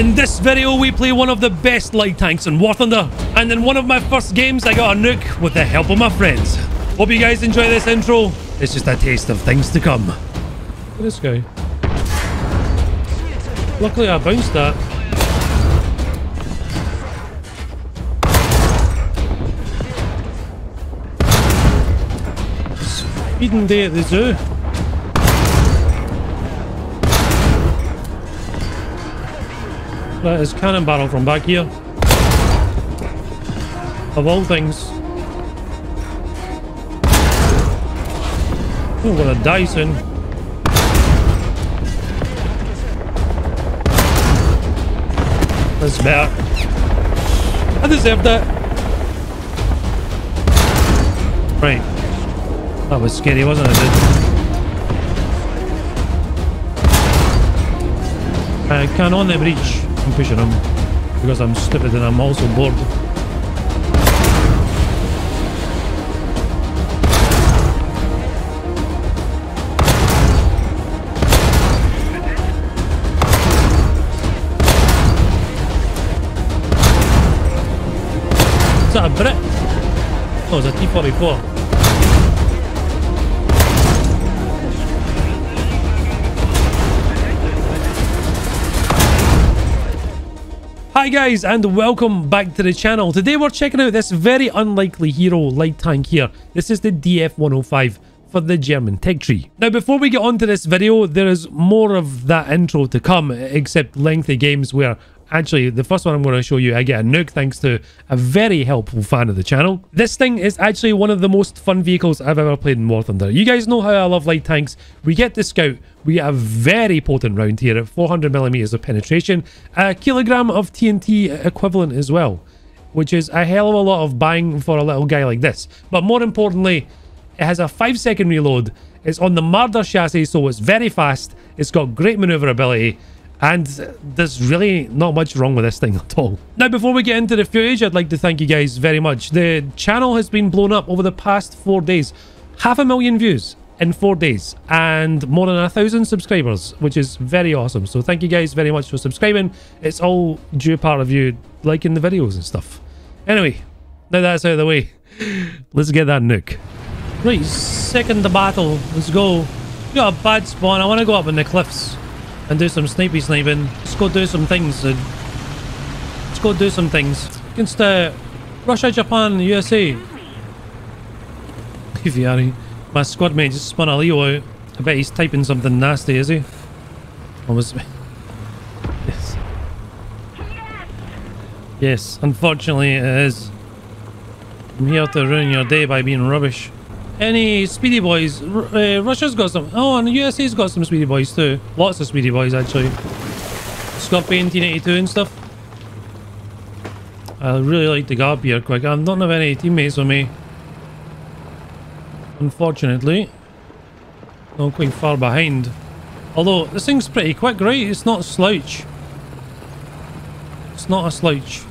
In this video, we play one of the best light tanks in War Thunder. And in one of my first games, I got a nuke with the help of my friends. Hope you guys enjoy this intro. It's just a taste of things to come. Look at this guy. Luckily, I bounced that. Feeding day at the zoo. That is cannon barrel from back here. Of all things. Oh, what a Dyson. That's bad. I deserve that. Right. That was scary, wasn't it? Uh, I can only breach. I'm pushing him because I'm stupid and I'm also bored. That a Brit? Oh, it's a T-44. Hi guys and welcome back to the channel. Today we're checking out this very unlikely hero light tank here. This is the DF-105 for the German tech tree. Now before we get on to this video, there is more of that intro to come except lengthy games where Actually, the first one I'm going to show you, I get a nuke thanks to a very helpful fan of the channel. This thing is actually one of the most fun vehicles I've ever played in War Thunder. You guys know how I love light tanks. We get the Scout. We get a very potent round here at 400 millimeters of penetration. A kilogram of TNT equivalent as well, which is a hell of a lot of bang for a little guy like this. But more importantly, it has a 5 second reload. It's on the Marder chassis, so it's very fast. It's got great maneuverability. And there's really not much wrong with this thing at all. Now, before we get into the footage, I'd like to thank you guys very much. The channel has been blown up over the past four days. Half a million views in four days and more than a thousand subscribers, which is very awesome. So thank you guys very much for subscribing. It's all due part of you liking the videos and stuff. Anyway, now that's out of the way, let's get that nuke. Right, second the battle. Let's go. Got a bad spawn. I want to go up in the cliffs and do some snipey sniping. Let's go do some things. Uh, let's go do some things. Against uh, Russia, Japan, USA. Viari. My squad mate just spun a Leo out. I bet he's typing something nasty, is he? Was Yes. Yes, unfortunately it is. I'm here to ruin your day by being rubbish. Any speedy boys? Uh, Russia's got some. Oh, and the USA's got some speedy boys too. Lots of speedy boys actually. Scorpion 1982 and stuff. I really like to get up here quick. I don't have any teammates with me. Unfortunately. I'm quite far behind. Although, this thing's pretty quick, right? It's not a slouch. It's not a slouch.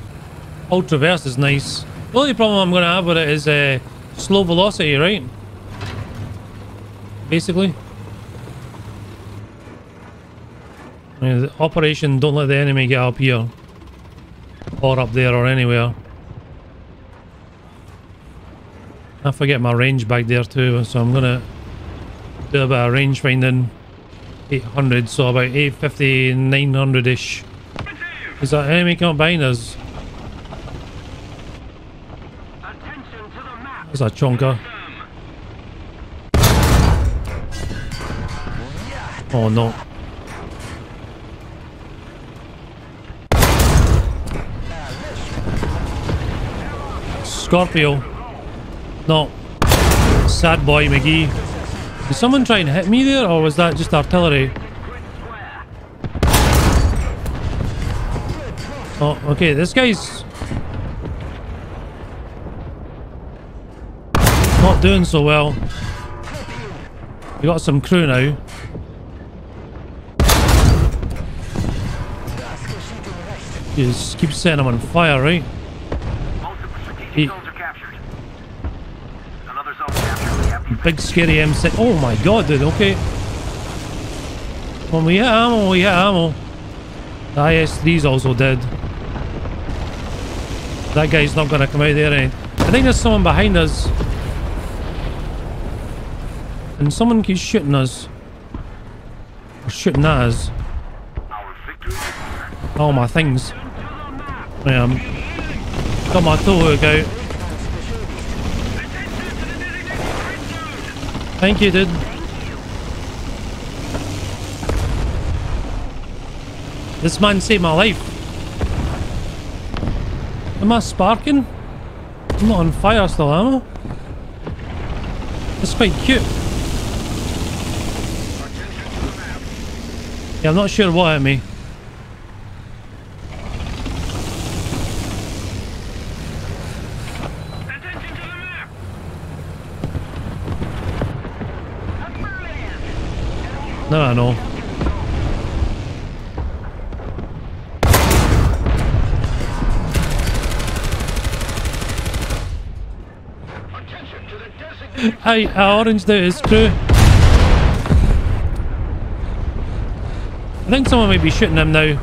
Ultraverse is nice. The only problem I'm going to have with it is uh, slow velocity, right? Basically. the operation don't let the enemy get up here. Or up there or anywhere. I forget my range back there too, so I'm gonna do a bit of range finding. 800, so about 850, 900-ish. Is that enemy coming behind us? There's a chonker. Oh no. Scorpio. No. Sad boy McGee. Did someone try and hit me there or was that just artillery? Oh, okay, this guy's not doing so well. We got some crew now. Just keep setting them on fire, right? He, big scary M6. Oh my god, dude, okay. When we hit ammo, we hit ammo. The IS-3's also dead. That guy's not gonna come out there eh? I think there's someone behind us. And someone keeps shooting us. Or shooting at us. Oh my things. Um, I am. Got my tool out. Thank you, dude. This man saved my life. Am I sparking? I'm not on fire still, am I? That's quite cute. Yeah, I'm not sure what hit me. No, I know. I, I oranged his crew. I think someone might be shooting him now.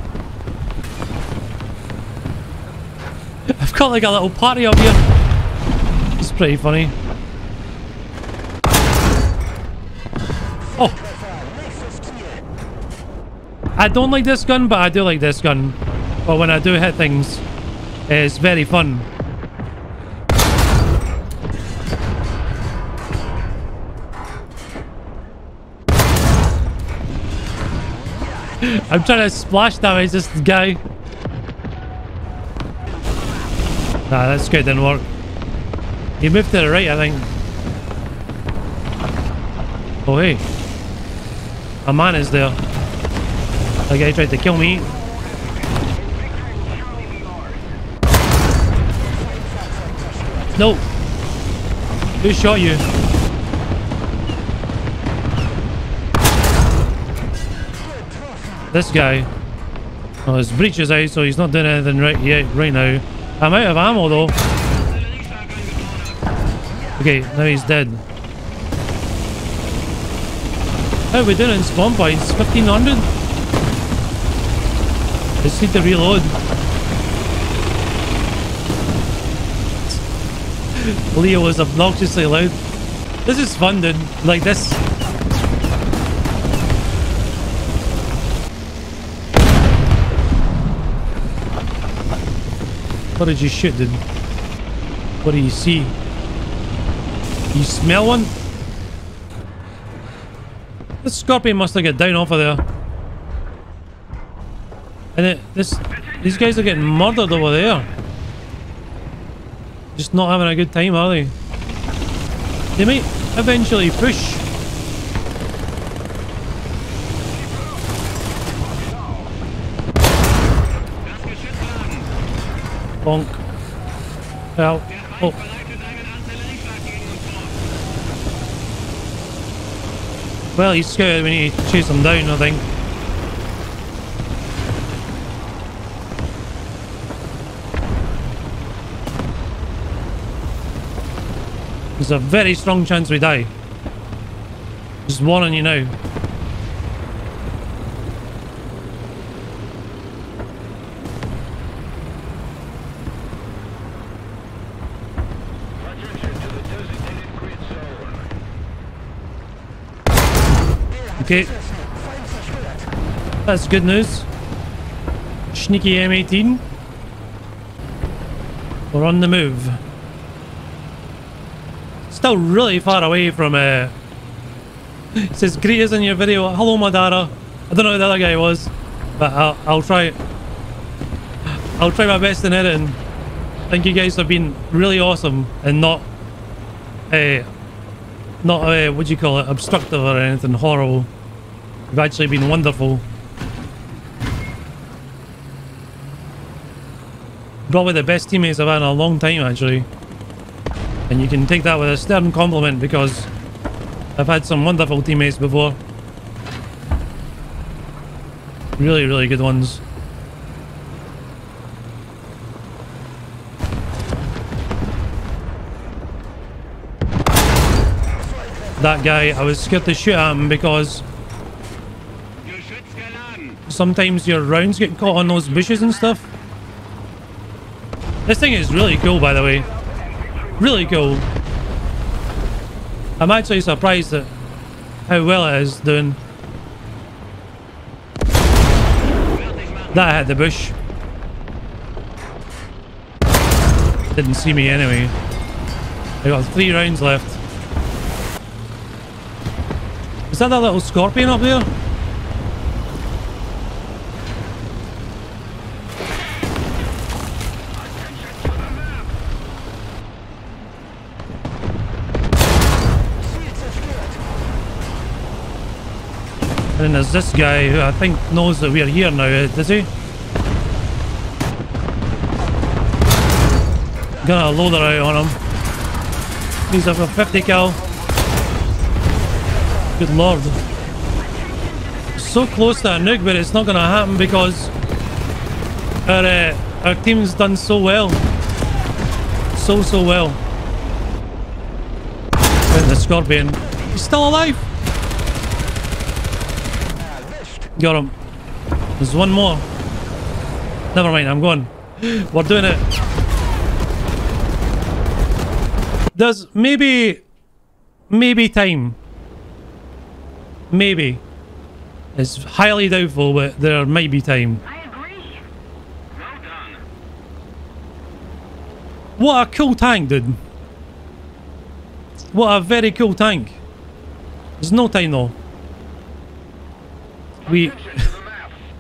I've got like a little party up here. It's pretty funny. I don't like this gun, but I do like this gun. But when I do hit things, it's very fun. I'm trying to splash damage this guy. Nah, that's good, didn't work. He moved to the right, I think. Oh, hey. A man is there. That guy tried to kill me. No. Who shot you? This guy. Oh, his breach is out, so he's not doing anything right yet, right now. I'm out of ammo, though. Okay, now he's dead. How are we doing in spawn points? 1500? Just need to reload. Leo was obnoxiously loud. This is fun, dude. Like this. What did you shoot, dude? What do you see? You smell one? The scorpion must have got down off of there. And it, this, these guys are getting murdered over there. Just not having a good time, are they? They might eventually push. Bonk. Ow. Oh. Well, he's scared. We need to chase him down, I think. There's a very strong chance we die. Just warning you now. Okay. That's good news. Sneaky M18. We're on the move. Still really far away from uh it says greetings in your video. Hello Madara. I don't know who the other guy was. But I'll, I'll try I'll try my best in editing. I think you guys have been really awesome and not uh not uh, what do you call it obstructive or anything horrible. You've actually been wonderful. Probably the best teammates I've had in a long time, actually. And you can take that with a stern compliment because I've had some wonderful teammates before. Really, really good ones. That guy, I was scared to shoot him because sometimes your rounds get caught on those bushes and stuff. This thing is really cool, by the way. Really cool. I'm actually surprised at how well it is doing. That hit the bush. Didn't see me anyway. I got three rounds left. Is that that little scorpion up there? And then there's this guy who I think knows that we're here now, uh, does he? Gonna load her out on him. He's up for 50 cal. Good lord. So close to a nuke, but it's not gonna happen because our, uh, our team's done so well. So, so well. And the Scorpion. He's still alive! Got him. There's one more. Never mind, I'm going. We're doing it. There's maybe... Maybe time. Maybe. It's highly doubtful, but there might be time. I agree. Well done. What a cool tank, dude. What a very cool tank. There's no time though. We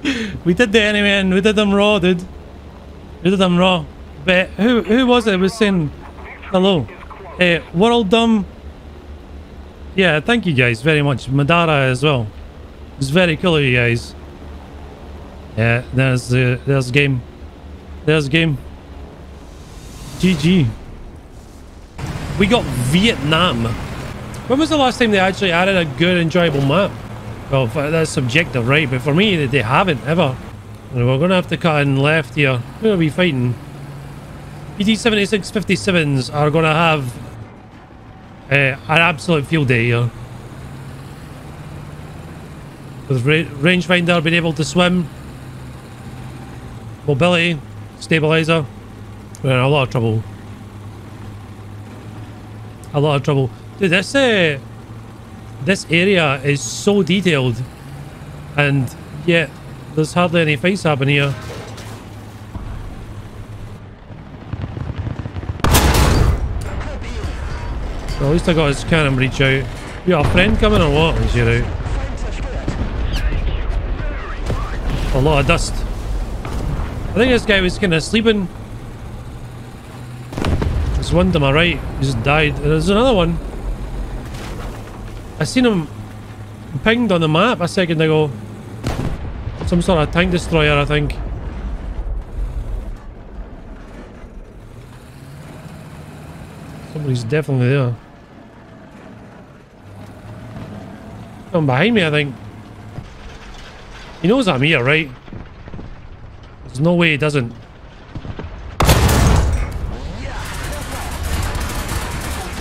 we did the enemy and we did them raw, dude. We did them raw. But who who was it was saying hello? Uh, World Dumb. Yeah, thank you guys very much. Madara as well. It's very cool you guys. Yeah, there's the there's game. There's game. GG. We got Vietnam. When was the last time they actually added a good, enjoyable map? Well, that's subjective, right? But for me, they haven't ever. And we're going to have to cut in left here. Who are we fighting? PT-76 57s are going to have uh, an absolute field day here. With ra rangefinder being able to swim, mobility, stabilizer, we're in a lot of trouble. A lot of trouble. Dude, this uh, this area is so detailed, and yet there's hardly any fights happening here. Well, at least I got his cannon reach out. You got a friend coming or what? Is you out? A lot of dust. I think this guy was kind of sleeping. There's one to my right. He just died. There's another one. I seen him pinged on the map a second ago. Some sort of tank destroyer, I think. Somebody's definitely there. Come behind me, I think. He knows I'm here, right? There's no way he doesn't.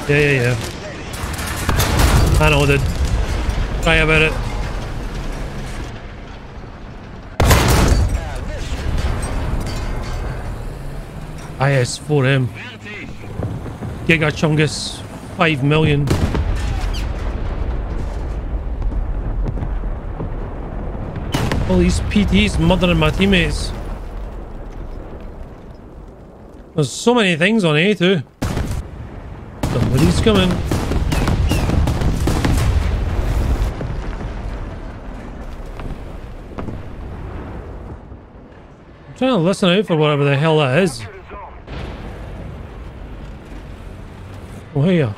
Yeah, yeah, yeah. I know, dude. Try about it. IS-4M. Giga Chungus. 5 million. All these PTs murdering my teammates. There's so many things on A too. Somebody's coming. Listen out for whatever the hell that is. To the zone. Here.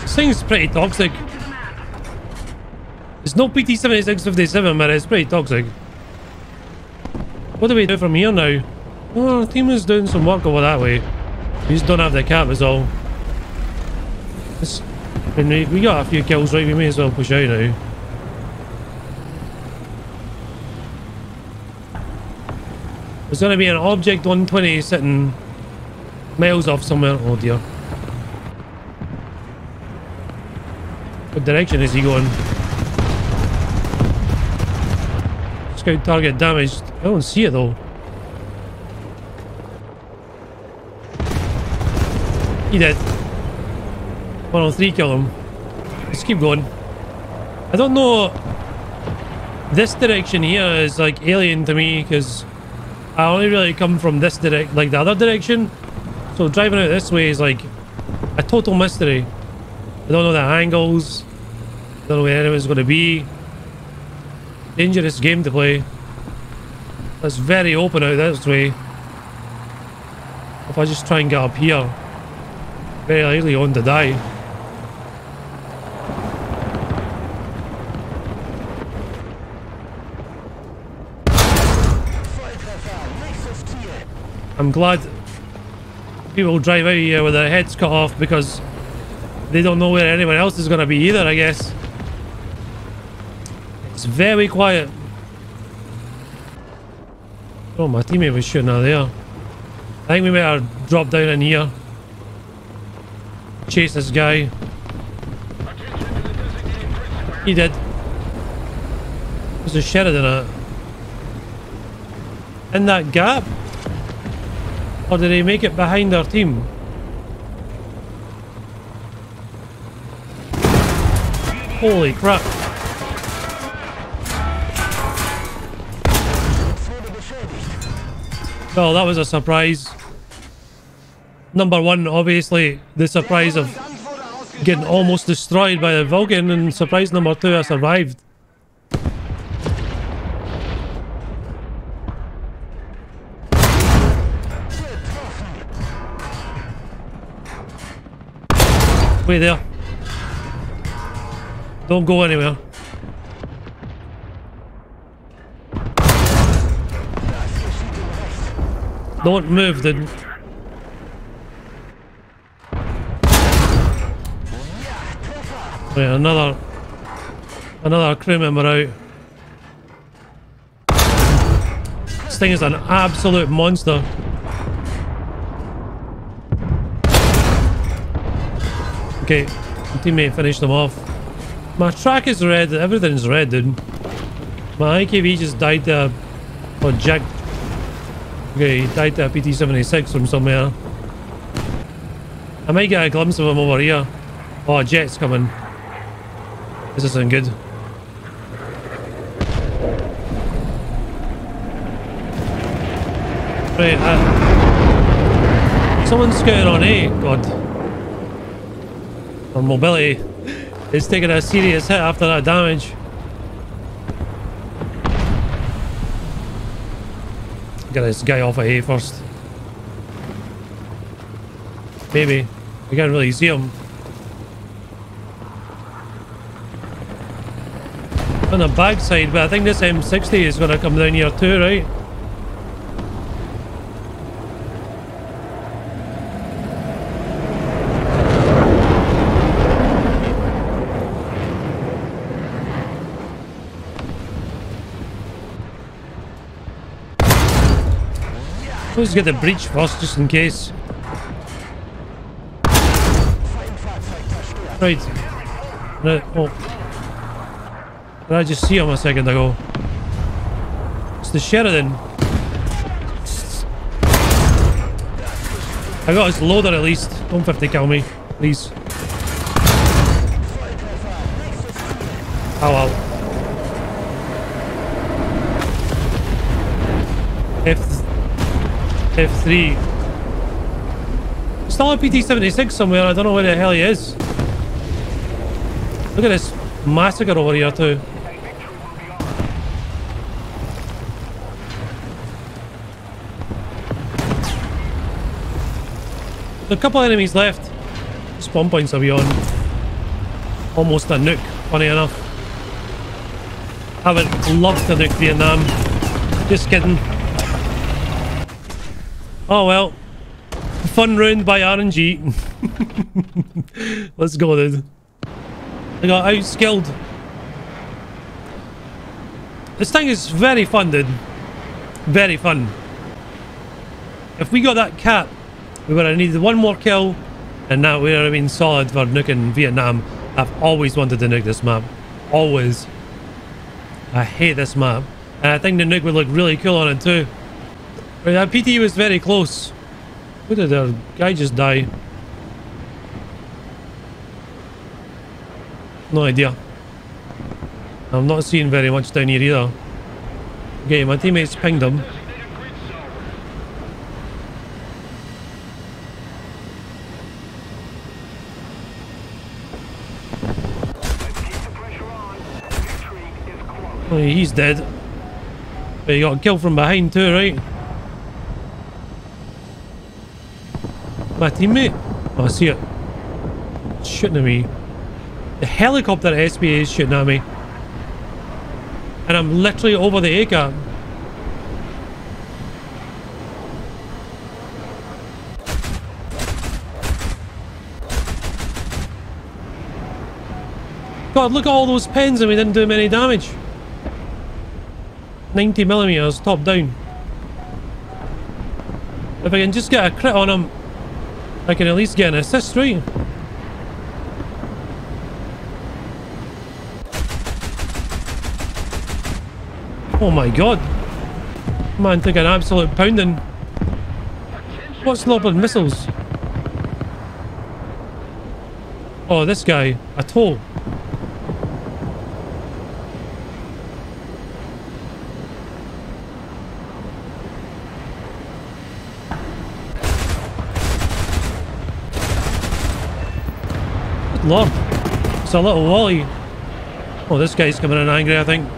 This thing's pretty toxic. It's no PT-7657, but it's pretty toxic. What do we do from here now? Oh, team is doing some work over that way. We just don't have the cap, is all. It's, and we got a few kills right, we may as well push out now. There's going to be an object 120 sitting miles off somewhere. Oh dear. What direction is he going? Scout target damaged. I don't see it though. He did. 103 kill him. Let's keep going. I don't know. This direction here is like alien to me because I only really come from this direct, like the other direction. So driving out this way is like a total mystery. I don't know the angles. I don't know where anyone's going to be. Dangerous game to play. It's very open out this way. If I just try and get up here, very likely on to die. I'm glad people drive out here with their heads cut off because they don't know where anyone else is going to be either, I guess. It's very quiet. Oh, my teammate was shooting out there. I think we better drop down in here. Chase this guy. He did. There's a Sheridan at. In that gap? Or did he make it behind our team? Holy crap. Well, that was a surprise. Number one, obviously, the surprise of getting almost destroyed by the Vulcan, and surprise number two, I survived. Wait there. Don't go anywhere. Don't move, then. Wait, another... Another crew member out. This thing is an absolute monster. Okay, teammate finished them off. My track is red, everything's red, dude. My IKV just died to... Or Jack... Okay, he died to a PT-76 from somewhere. I might get a glimpse of him over here. Oh, a jet's coming. This isn't good. Right, uh, Someone's scouting on A, God. Our mobility is taking a serious hit after that damage. Get this guy off of A first. Maybe. We can't really see him. On the backside, but I think this M60 is going to come down here too, right? Let's get the breach first, just in case. Right. Oh. Did I just see him a second ago? It's the Sheridan. I got his loader at least. Don't 50 kill me, please. Oh well. F3. It's Still a PT-76 somewhere, I don't know where the hell he is. Look at this massacre over here too. a couple enemies left. Spawn points are beyond. Almost a nuke, funny enough. Haven't loved to nuke Vietnam. Just kidding. Oh well. Fun ruined by RNG. Let's go dude. I got outskilled. This thing is very fun dude. Very fun. If we got that cap, we would have needed one more kill and now we have been solid for nuking Vietnam. I've always wanted to nuke this map. Always. I hate this map. And I think the nuke would look really cool on it too. That PT was very close. Where did our guy just die? No idea. I'm not seeing very much down here either. Okay, my teammates pinged him. Oh, he's dead. But he got killed from behind too, right? My teammate? Oh, I see it. shooting at me. The helicopter SBA is shooting at me. And I'm literally over the acre. God, look at all those pens and we didn't do him any damage. 90 millimeters top down. If I can just get a crit on him, I can at least get an assist, right? Oh my god. Man took an absolute pounding. What's lobbing missiles? Oh, this guy. A tow. It's a little wally. Oh, this guy's coming in angry, I think.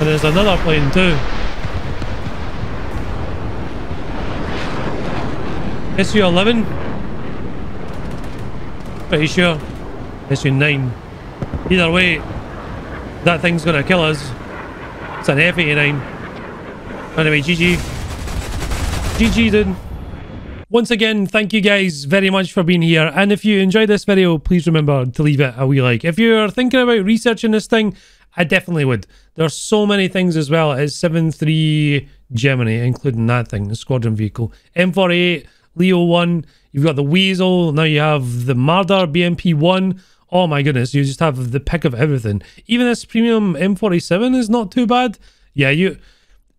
And there's another plane too. SU-11? Pretty sure. SU-9. Either way, that thing's gonna kill us. It's an F-89. Anyway, GG. GG, dude. Once again, thank you guys very much for being here. And if you enjoyed this video, please remember to leave it a wee like. If you're thinking about researching this thing, I definitely would. There's so many things as well. It's 7-3 Germany, including that thing, the squadron vehicle. M48, Leo 1, you've got the Weasel, now you have the Marder BMP 1. Oh my goodness, you just have the pick of everything. Even this premium M47 is not too bad. Yeah, you...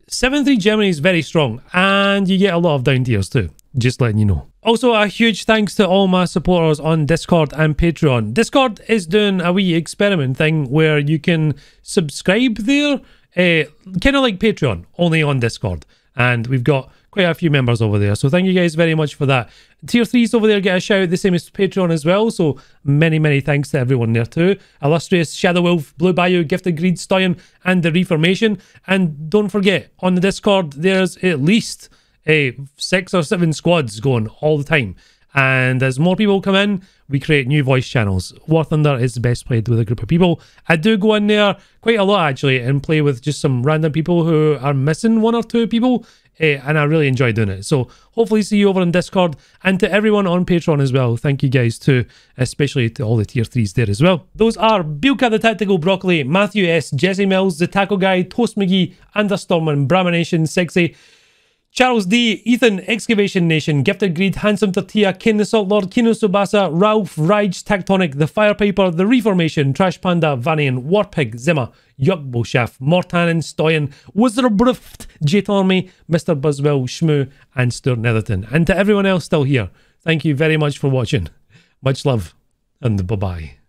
7-3 Germany is very strong, and you get a lot of down tiers too. Just letting you know. Also, a huge thanks to all my supporters on Discord and Patreon. Discord is doing a wee experiment thing where you can subscribe there, uh, kind of like Patreon, only on Discord. And we've got quite a few members over there. So thank you guys very much for that. Tier 3s over there get a shout, the same as Patreon as well. So many, many thanks to everyone there too. Illustrious, Shadow Wolf, Blue Bayou, Gifted Greed, Stoyan, and The Reformation. And don't forget, on the Discord, there's at least uh, six or seven squads going all the time. And as more people come in, we create new voice channels. War Thunder is best played with a group of people. I do go in there quite a lot actually and play with just some random people who are missing one or two people. Uh, and I really enjoy doing it. So hopefully see you over on Discord and to everyone on Patreon as well. Thank you guys too, especially to all the tier threes there as well. Those are Bilka the Tactical Broccoli, Matthew S, Jesse Mills, the Taco Guy, Toast McGee, Understorm, Brahmination, Sexy, Charles D, Ethan, Excavation Nation, Gifted Greed, Handsome Tortilla, Ken the Salt Lord, Kino Subasa, Ralph, Rage, Tectonic, The fire Firepiper, The Reformation, Trash Panda, Vanian, Warpig, Zimmer, Yuckbo Chef, Mortanen, Stoyan, Wizardbruft, Jet Army, Mr. Buzzwell, Shmoo, and Stuart Netherton. And to everyone else still here, thank you very much for watching. Much love, and bye-bye.